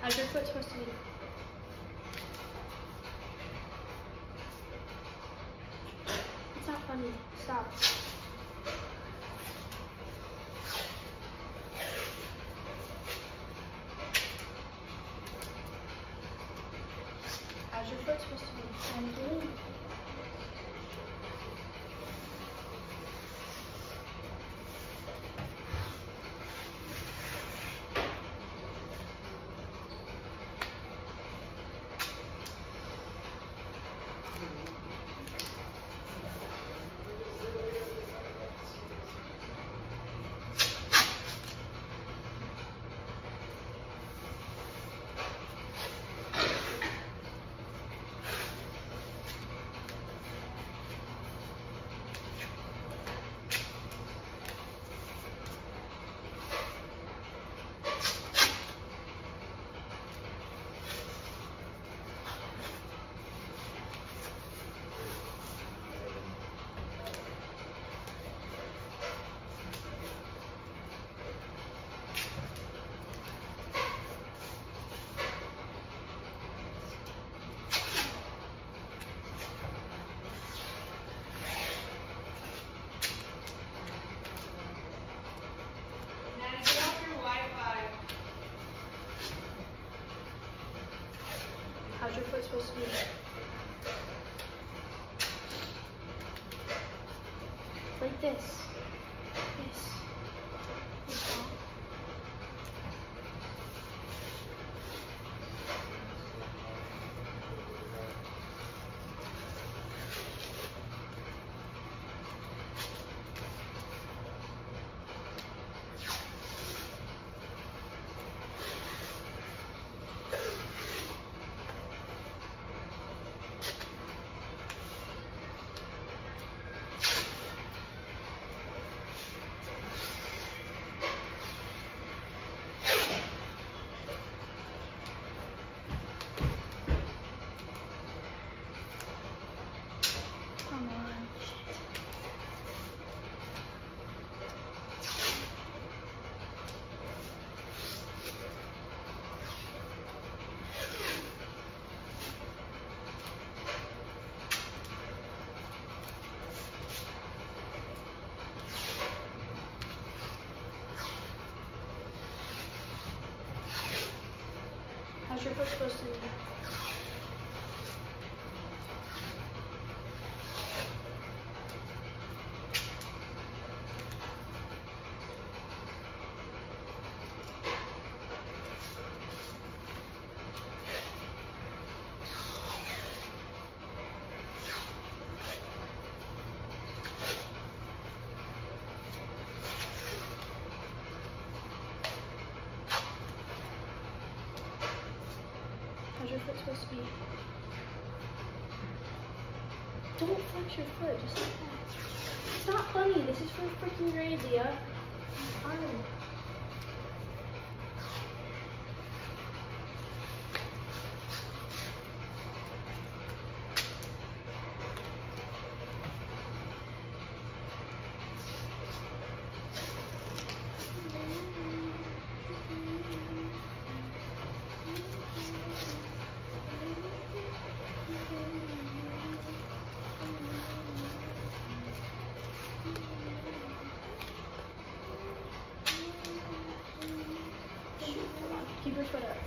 How's your foot supposed to be? Stop. How's your foot supposed to be? I'm doing. Now get off your Wi-Fi. How's your foot supposed to be? Like this. This. This one. Come on. How's your foot supposed supposed to be? Don't flex your foot, just like that. It's not funny. This is for freaking grades, yeah? Arnold. English, whatever.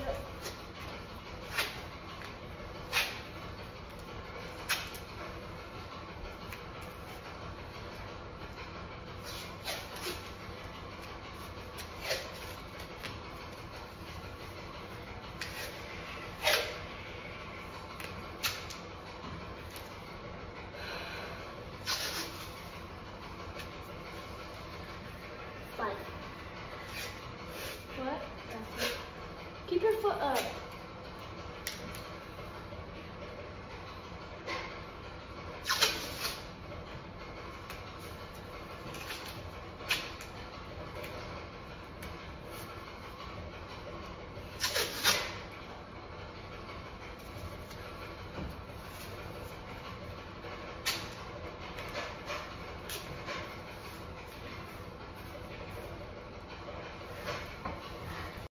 Yeah. foot up.